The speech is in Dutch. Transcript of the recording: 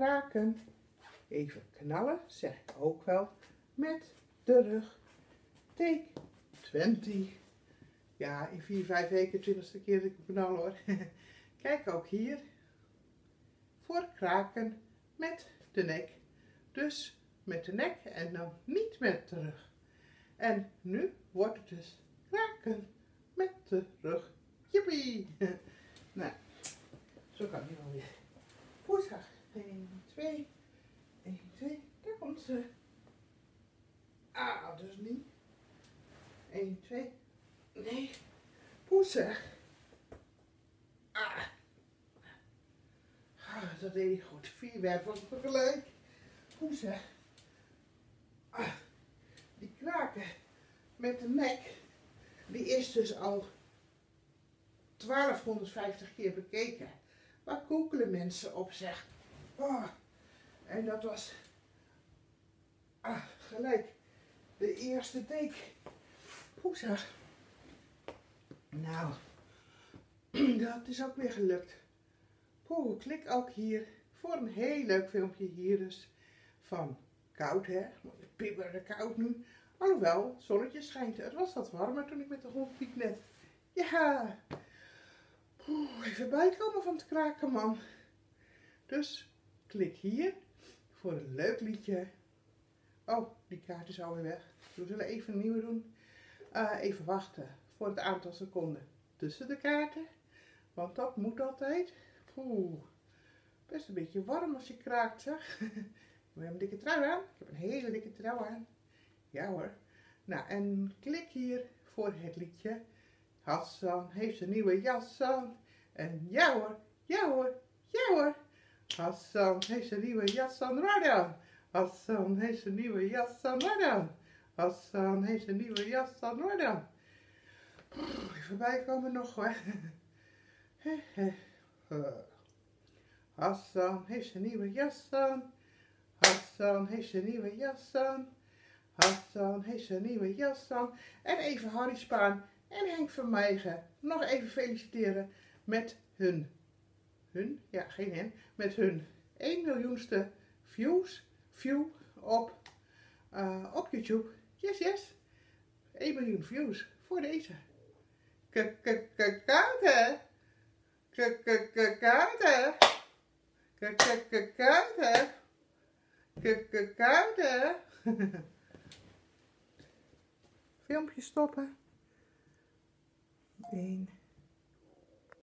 kraken. Even knallen, zeg ik ook wel, met de rug. Take 20. Ja, in 4, 5 weken, 20ste keer dat ik knal hoor. Kijk ook hier. Voor kraken met de nek. Dus met de nek en dan niet met de rug. En nu wordt het dus kraken met de rug. Jippie! nou, zo kan hij alweer. Poesdag. 1, 2, 1, 2. Daar komt ze. Ah, dus niet. 1, 2. Nee. Poesdag. Ah. ah. Dat deed hij goed. Vier wervels tegelijk. Poesdag. Ah. Die kraken met de nek. Die is dus al 1250 keer bekeken. Waar koekelen mensen op zeg. Oh. En dat was ah, gelijk de eerste take. Poesa. Nou, dat is ook weer gelukt. Poeh, klik ook hier voor een heel leuk filmpje hier dus van koud hè. Pibberde koud nu. Alhoewel, zonnetje schijnt. Het was wat warmer toen ik met de hond liep net. Ja. Oeh, even bijkomen van het kraken, man. Dus klik hier voor een leuk liedje. Oh, die kaart is alweer weg. We zullen even een nieuwe doen. Uh, even wachten voor het aantal seconden tussen de kaarten. Want dat moet altijd. Oeh, best een beetje warm als je kraakt, zeg. We hebben een dikke trui aan. Ik heb een hele dikke trui aan. Ja hoor. Nou, en klik hier voor het liedje. Hassan heeft zijn nieuwe jas aan. En ja hoor, ja hoor, ja hoor. Hassan heeft zijn nieuwe jas aan. Hassan heeft zijn nieuwe jas aan. Hassan heeft zijn nieuwe jas aan, aan. Even bijkomen nog hoor. Hassan heeft zijn nieuwe jas aan. Hassan heeft zijn nieuwe jas aan. Hassan heeft zijn nieuwe jas aan. En even Harry Spaan en Henk Vermeijen nog even feliciteren met hun, hun, ja geen hen, met hun 1 miljoenste views, view op, uh, op YouTube. Yes, yes. 1 miljoen views voor deze. Kaarten. Kaarten. Filmpje stoppen. 1,